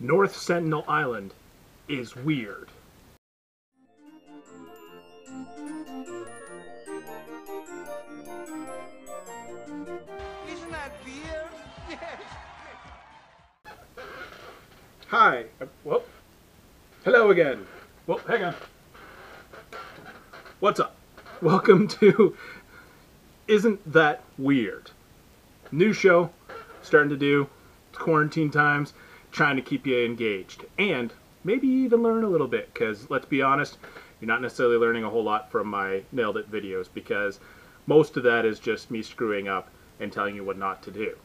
North Sentinel Island is weird. Isn't that weird? Yes. Hi. Uh, Whoa. Hello again. Whoa, hang on. What's up? Welcome to Isn't That Weird? New show, starting to do. It's quarantine times, trying to keep you engaged. And maybe even learn a little bit, because let's be honest, you're not necessarily learning a whole lot from my Nailed It videos, because most of that is just me screwing up and telling you what not to do.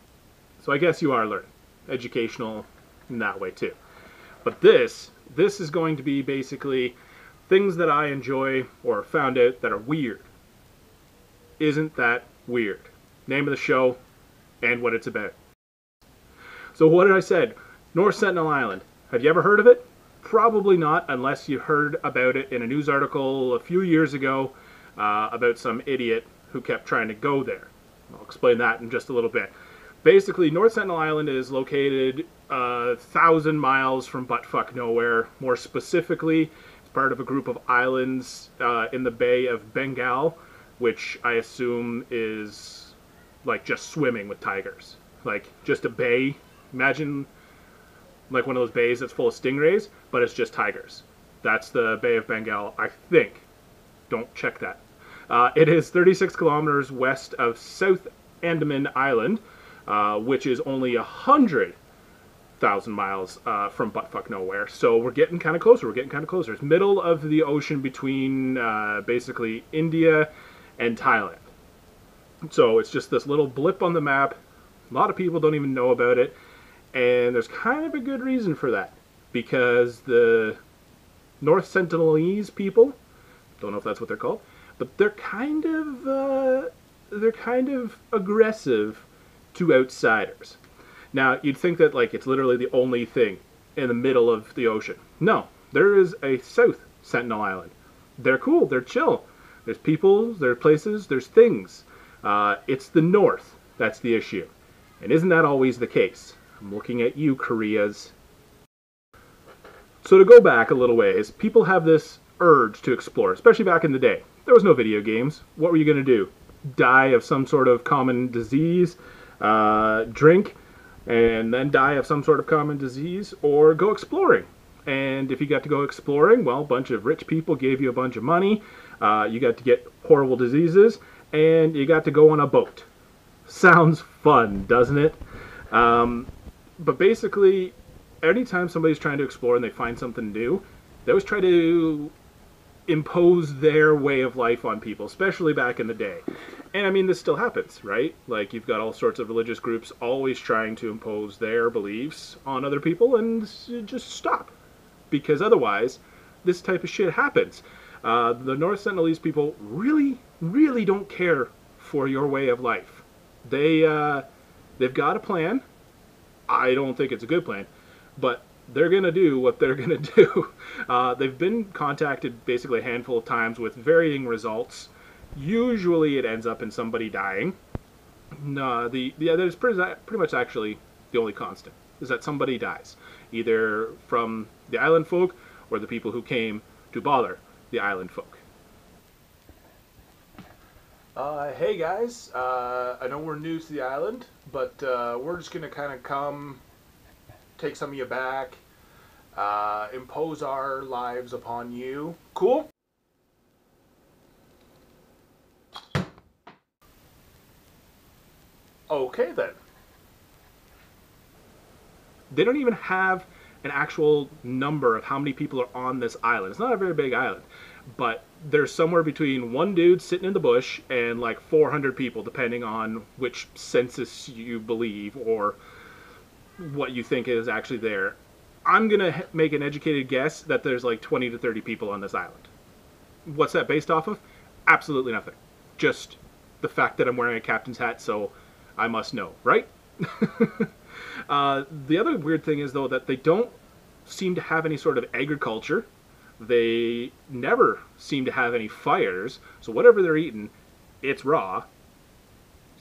So I guess you are learning. Educational in that way too. But this, this is going to be basically things that I enjoy or found out that are weird. Isn't that weird? Name of the show and what it's about. So what did I said? North Sentinel Island. Have you ever heard of it? Probably not, unless you heard about it in a news article a few years ago uh, about some idiot who kept trying to go there. I'll explain that in just a little bit. Basically, North Sentinel Island is located a thousand miles from buttfuck nowhere. More specifically, it's part of a group of islands uh, in the Bay of Bengal, which I assume is like just swimming with tigers. Like just a bay. Imagine like one of those bays that's full of stingrays, but it's just tigers. That's the Bay of Bengal, I think. Don't check that. Uh, it is 36 kilometers west of South Andaman Island, uh, which is only a hundred thousand miles uh, from buttfuck nowhere. So we're getting kind of closer. We're getting kind of closer. It's middle of the ocean between uh, basically India and Thailand. So it's just this little blip on the map. A lot of people don't even know about it, and there's kind of a good reason for that because the North Sentinelese people, don't know if that's what they're called, but they're kind of uh, they're kind of aggressive to outsiders. Now, you'd think that like it's literally the only thing in the middle of the ocean. No, there is a South Sentinel Island. They're cool. They're chill. There's people. There are places. There's things. Uh, it's the North that's the issue, and isn't that always the case? I'm looking at you, Koreas. So to go back a little ways, people have this urge to explore, especially back in the day. There was no video games. What were you going to do? Die of some sort of common disease, uh, drink, and then die of some sort of common disease, or go exploring. And if you got to go exploring, well, a bunch of rich people gave you a bunch of money. Uh, you got to get horrible diseases, and you got to go on a boat. Sounds fun, doesn't it? Um, but basically, anytime somebody's trying to explore and they find something new, they always try to impose their way of life on people, especially back in the day. And I mean, this still happens, right? Like, you've got all sorts of religious groups always trying to impose their beliefs on other people and just stop. Because otherwise, this type of shit happens. Uh, the North Sentinelese people really, really don't care for your way of life. They, uh, they've got a plan. I don't think it's a good plan, but they're going to do what they're going to do. Uh, they've been contacted basically a handful of times with varying results. Usually it ends up in somebody dying. No, the, the that is pretty, pretty much actually the only constant, is that somebody dies. Either from the island folk or the people who came to bother the island folk. Uh, hey guys, uh, I know we're new to the island, but uh, we're just going to kind of come take some of you back, uh, impose our lives upon you. Cool? Okay then. They don't even have an actual number of how many people are on this island. It's not a very big island, but there's somewhere between one dude sitting in the bush and like 400 people, depending on which census you believe or what you think is actually there. I'm gonna make an educated guess that there's like 20 to 30 people on this island. What's that based off of? Absolutely nothing. Just the fact that I'm wearing a captain's hat, so I must know, right? uh, the other weird thing is though that they don't seem to have any sort of agriculture. They never seem to have any fires, so whatever they're eating, it's raw.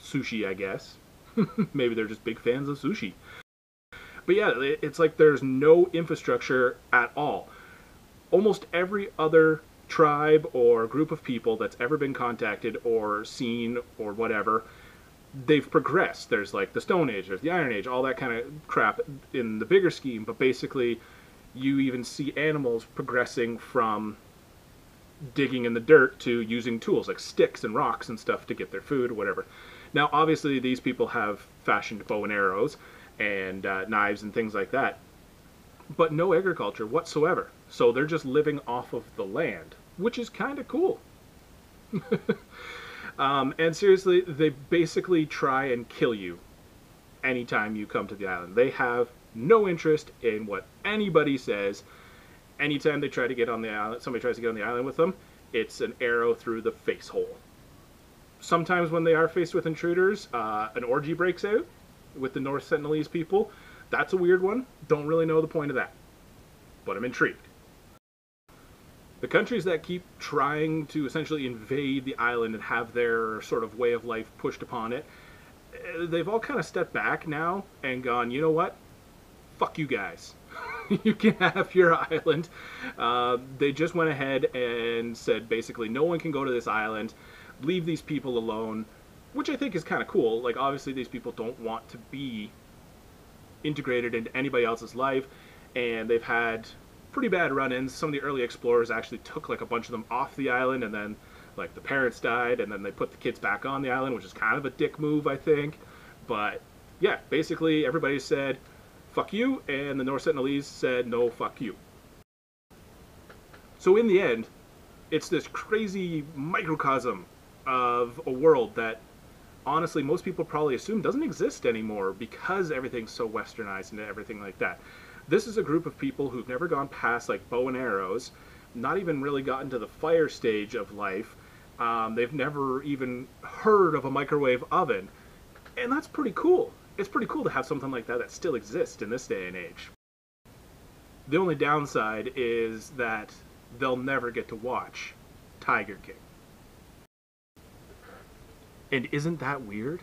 Sushi, I guess. Maybe they're just big fans of sushi. But yeah, it's like there's no infrastructure at all. Almost every other tribe or group of people that's ever been contacted or seen or whatever, they've progressed. There's like the Stone Age, there's the Iron Age, all that kind of crap in the bigger scheme. But basically, you even see animals progressing from digging in the dirt to using tools like sticks and rocks and stuff to get their food or whatever. Now, obviously, these people have fashioned bow and arrows and uh, knives and things like that, but no agriculture whatsoever. So they're just living off of the land, which is kind of cool. um, and seriously, they basically try and kill you anytime you come to the island. They have no interest in what anybody says. Anytime they try to get on the island, somebody tries to get on the island with them, it's an arrow through the face hole. Sometimes when they are faced with intruders, uh, an orgy breaks out with the North Sentinelese people. That's a weird one. Don't really know the point of that, but I'm intrigued. The countries that keep trying to essentially invade the island and have their sort of way of life pushed upon it, eh, they've all kind of stepped back now and gone, you know what? Fuck you guys. you can have your island. Uh, they just went ahead and said basically no one can go to this island. Leave these people alone, which I think is kind of cool. Like, obviously, these people don't want to be integrated into anybody else's life, and they've had pretty bad run-ins. Some of the early explorers actually took like a bunch of them off the island, and then like the parents died, and then they put the kids back on the island, which is kind of a dick move, I think. But yeah, basically everybody said fuck you, and the North Sentinelese said no, fuck you. So in the end, it's this crazy microcosm of a world that honestly most people probably assume doesn't exist anymore because everything's so westernized and everything like that. This is a group of people who've never gone past like bow and arrows, not even really gotten to the fire stage of life. Um, they've never even heard of a microwave oven. And that's pretty cool. It's pretty cool to have something like that that still exists in this day and age. The only downside is that they'll never get to watch Tiger King. And isn't that weird?